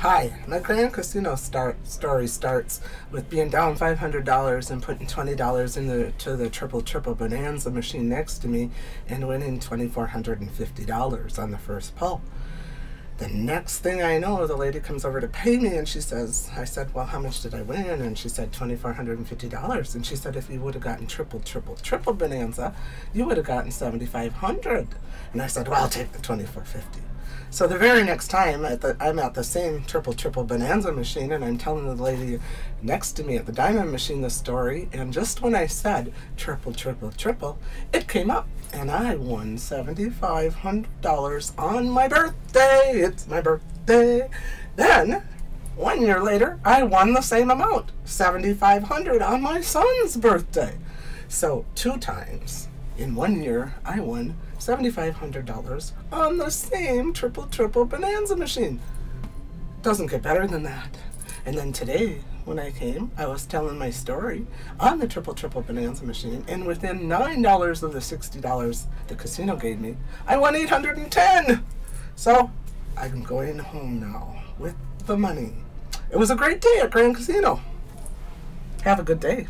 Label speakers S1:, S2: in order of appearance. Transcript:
S1: Hi, my Grand Casino start story starts with being down five hundred dollars and putting twenty dollars into to the triple triple bonanza machine next to me and winning twenty four hundred and fifty dollars on the first pull. The next thing I know, the lady comes over to pay me and she says, I said, Well, how much did I win? And she said, $2,450. And she said, If you would have gotten triple, triple, triple bonanza, you would have gotten 7500 And I said, Well, I'll take the 2450 so the very next time at the, I'm at the same triple triple bonanza machine and I'm telling the lady next to me at the diamond machine the story and just when I said triple triple triple it came up and I won $7,500 on my birthday. It's my birthday. Then one year later I won the same amount 7500 on my son's birthday. So two times in one year I won $7,500 on the same triple triple bonanza machine. Doesn't get better than that. And then today, when I came, I was telling my story on the triple triple bonanza machine, and within nine dollars of the sixty dollars the casino gave me, I won eight hundred and ten. So I'm going home now with the money. It was a great day at Grand Casino. Have a good day.